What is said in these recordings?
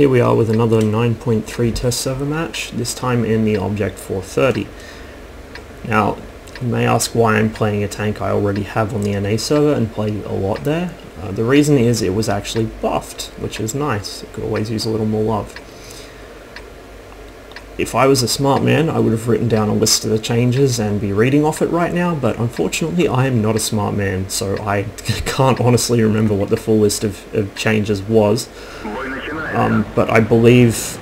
here we are with another 9.3 test server match, this time in the Object 430. Now, you may ask why I'm playing a tank I already have on the NA server and play a lot there. Uh, the reason is it was actually buffed, which is nice. It could always use a little more love. If I was a smart man, I would have written down a list of the changes and be reading off it right now, but unfortunately I am not a smart man, so I can't honestly remember what the full list of, of changes was. Um, but I believe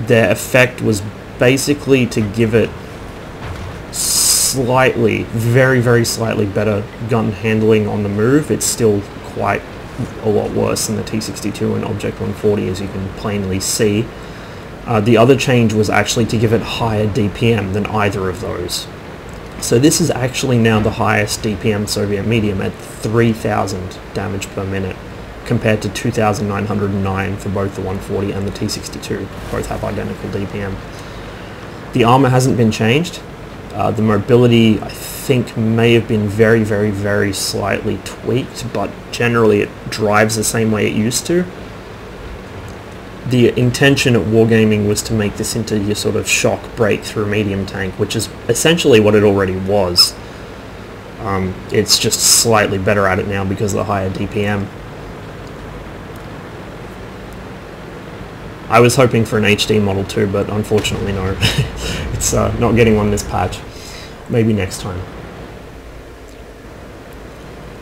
their effect was basically to give it slightly, very, very slightly better gun handling on the move. It's still quite a lot worse than the T62 and Object 140 as you can plainly see. Uh, the other change was actually to give it higher DPM than either of those. So this is actually now the highest DPM Soviet medium at 3000 damage per minute compared to 2909 for both the 140 and the T62. Both have identical DPM. The armor hasn't been changed. Uh, the mobility I think may have been very very very slightly tweaked but generally it drives the same way it used to the intention at Wargaming was to make this into your sort of shock breakthrough medium tank, which is essentially what it already was. Um, it's just slightly better at it now because of the higher DPM. I was hoping for an HD model too, but unfortunately no. it's uh, not getting one this patch. Maybe next time.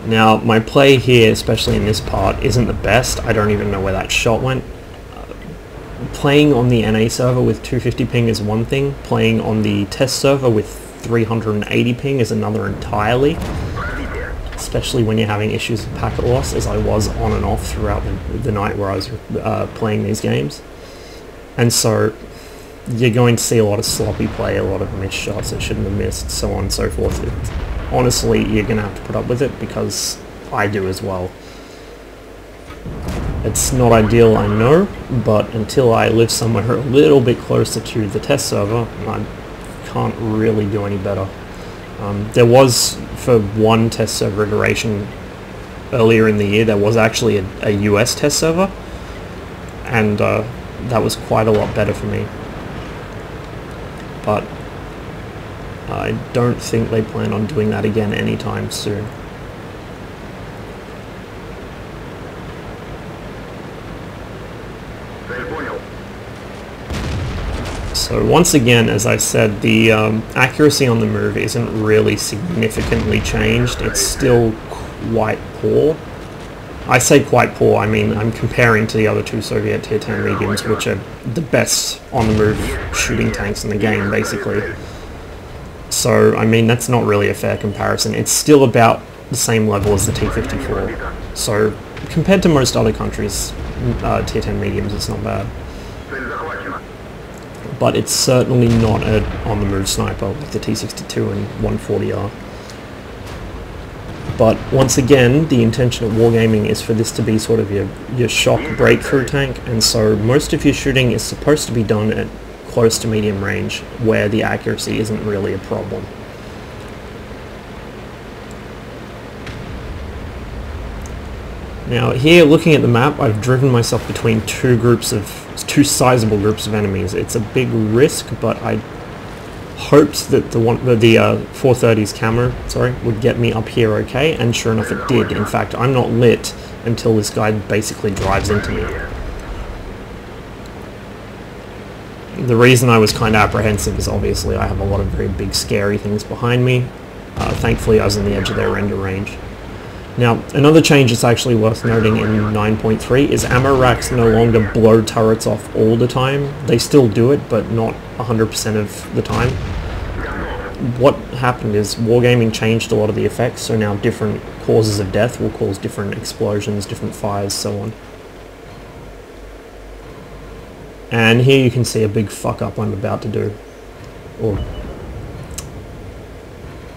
Now, my play here, especially in this part, isn't the best. I don't even know where that shot went playing on the NA server with 250 ping is one thing, playing on the test server with 380 ping is another entirely, especially when you're having issues with packet loss, as I was on and off throughout the, the night where I was uh, playing these games. And so you're going to see a lot of sloppy play, a lot of missed shots that shouldn't have missed, so on and so forth. It, honestly, you're going to have to put up with it because I do as well. It's not ideal, I know, but until I live somewhere a little bit closer to the test server, I can't really do any better. Um, there was, for one test server iteration earlier in the year, there was actually a, a US test server, and uh, that was quite a lot better for me. But I don't think they plan on doing that again anytime soon. So once again, as I said, the um, accuracy on the move isn't really significantly changed. It's still quite poor. I say quite poor, I mean I'm comparing to the other two Soviet Tier 10 mediums, which are the best on-the-move shooting tanks in the game, basically. So, I mean, that's not really a fair comparison. It's still about the same level as the T-54. So, compared to most other countries, uh, Tier 10 mediums, it's not bad but it's certainly not an on-the-move sniper like the T62 and 140R. But once again, the intention of Wargaming is for this to be sort of your, your shock breakthrough tank, and so most of your shooting is supposed to be done at close to medium range, where the accuracy isn't really a problem. Now here, looking at the map, I've driven myself between two groups of two sizable groups of enemies. It's a big risk, but I hoped that the one the uh, 430's camera, sorry, would get me up here okay, and sure enough it did. In fact, I'm not lit until this guy basically drives into me. The reason I was kind of apprehensive is obviously I have a lot of very big scary things behind me. Uh, thankfully I was on the edge of their render range. Now, another change that's actually worth noting in 9.3 is ammo racks no longer blow turrets off all the time. They still do it, but not 100% of the time. What happened is Wargaming changed a lot of the effects, so now different causes of death will cause different explosions, different fires, so on. And here you can see a big fuck up I'm about to do. Or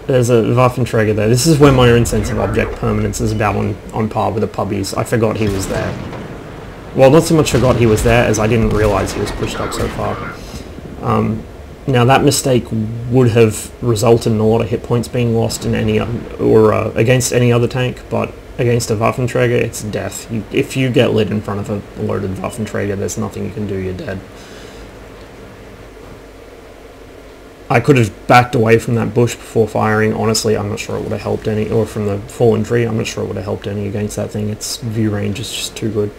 there's a Waffenträger there. This is where my own sense of object permanence is about on, on par with the pubbies. I forgot he was there. Well, not so much forgot he was there as I didn't realise he was pushed up so far. Um, now that mistake would have resulted in a lot of hit points being lost in any or uh, against any other tank, but against a Waffenträger, it's death. You, if you get lit in front of a loaded Waffenträger, there's nothing you can do, you're dead. I could have backed away from that bush before firing. Honestly, I'm not sure it would have helped any, or from the fallen tree, I'm not sure it would have helped any against that thing. Its view range is just too good.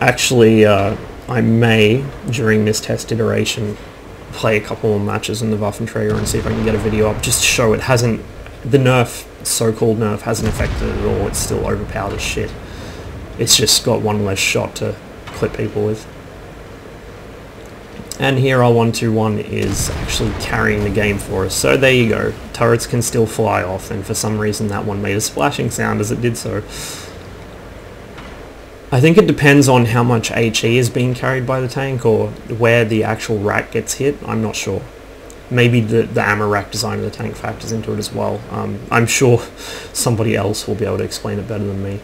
Actually, uh, I may, during this test iteration, play a couple more matches in the Waffenträger and see if I can get a video up just to show it hasn't, the nerf, so-called nerf, hasn't affected it at all. It's still overpowered as shit. It's just got one less shot to people with. And here R121 is actually carrying the game for us. So there you go. Turrets can still fly off, and for some reason that one made a splashing sound as it did so. I think it depends on how much HE is being carried by the tank or where the actual rack gets hit. I'm not sure. Maybe the, the ammo rack design of the tank factors into it as well. Um, I'm sure somebody else will be able to explain it better than me.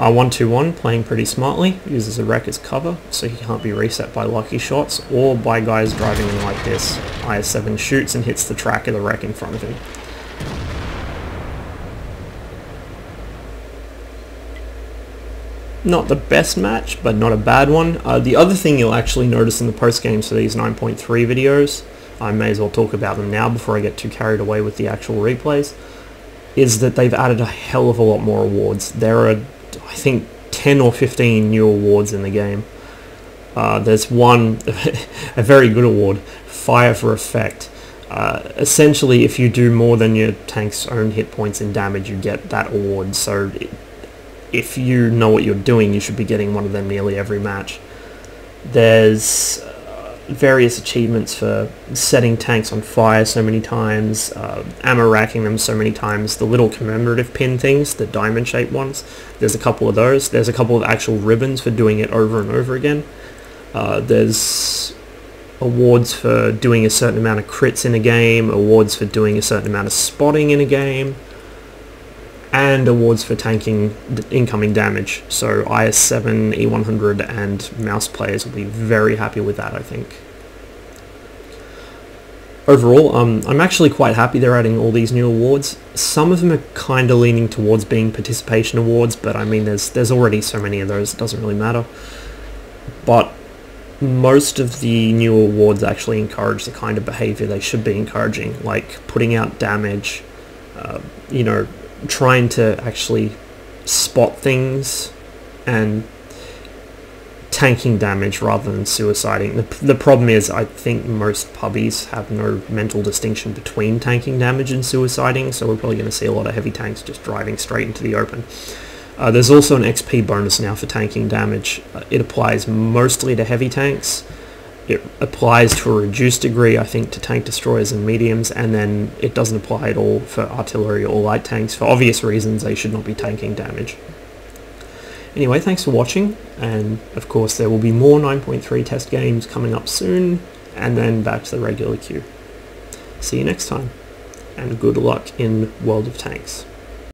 R121 playing pretty smartly, uses a wreck as cover so he can't be reset by lucky shots or by guys driving in like this. IS-7 shoots and hits the track of the wreck in front of him. not the best match, but not a bad one. Uh, the other thing you'll actually notice in the post-games for these 9.3 videos, I may as well talk about them now before I get too carried away with the actual replays, is that they've added a hell of a lot more awards. There are, I think, 10 or 15 new awards in the game. Uh, there's one, a very good award, Fire for Effect. Uh, essentially, if you do more than your tank's own hit points in damage, you get that award. So if you know what you're doing, you should be getting one of them nearly every match. There's various achievements for setting tanks on fire so many times, uh, ammo racking them so many times, the little commemorative pin things, the diamond-shaped ones, there's a couple of those. There's a couple of actual ribbons for doing it over and over again. Uh, there's awards for doing a certain amount of crits in a game, awards for doing a certain amount of spotting in a game, and awards for tanking incoming damage. So IS-7, E100 and Maus players will be very happy with that, I think. Overall, um, I'm actually quite happy they're adding all these new awards. Some of them are kind of leaning towards being participation awards, but I mean, there's there's already so many of those, it doesn't really matter. But most of the new awards actually encourage the kind of behavior they should be encouraging, like putting out damage, uh, you know, trying to actually spot things and tanking damage rather than suiciding. The, the problem is I think most pubbies have no mental distinction between tanking damage and suiciding, so we're probably going to see a lot of heavy tanks just driving straight into the open. Uh, there's also an XP bonus now for tanking damage. Uh, it applies mostly to heavy tanks, it applies to a reduced degree, I think, to tank destroyers and mediums, and then it doesn't apply at all for artillery or light tanks. For obvious reasons, they should not be tanking damage. Anyway, thanks for watching, and of course there will be more 9.3 test games coming up soon, and then back to the regular queue. See you next time, and good luck in World of Tanks.